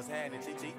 What's happening, GG?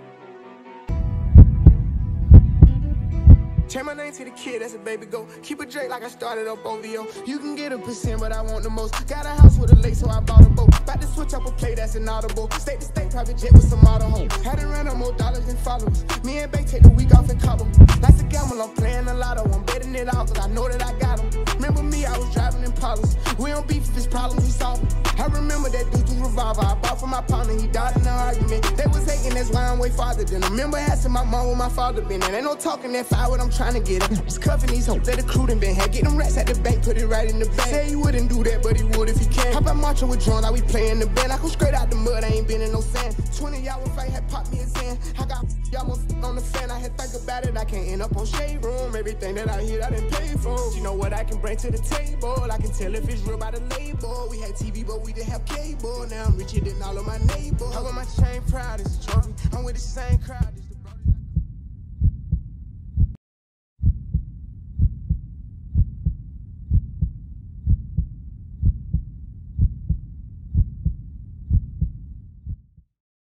Change my name to the kid, that's a baby go. Keep a Drake like I started up OVO. You can get a percent, but I want the most. Got a house with a lake, so I bought a boat. About to switch up a play that's inaudible. State to state, private jet with some auto home. Had to run up more dollars than followers. Me and Bay take the week off in Cabo. Like a gamble, I'm playing a lotto. I'm betting it all, cause I know that I got them. Remember me, I was driving in Impalas. We don't beef if it's problems, we solve them. I remember that dude through revolver. I bought for my partner, he died in an argument. They hating, that's why I'm way farther than them. Remember asking my mom where my father been. And ain't no talking that fire, what I'm trying to get at. Just cuffing these hoes that the crew done been had. Get them rats at the bank, put it right in the bank. Say he wouldn't do that, but he would if he can. How about marching with John like we playing the band? I come straight out the mud, I ain't been in no sand. 20 hour fight had popped me a Zan. I got almost on the fan, I had think about it. I can't end up on shade room. Everything that I hear, I didn't pay for. You know what I can bring to the table? I can tell if it's real by the label. We had TV, but we didn't have cable. Now I'm richer than all of my neighbors. I got my chain proud, it's a trophy. I'm with the same crowd.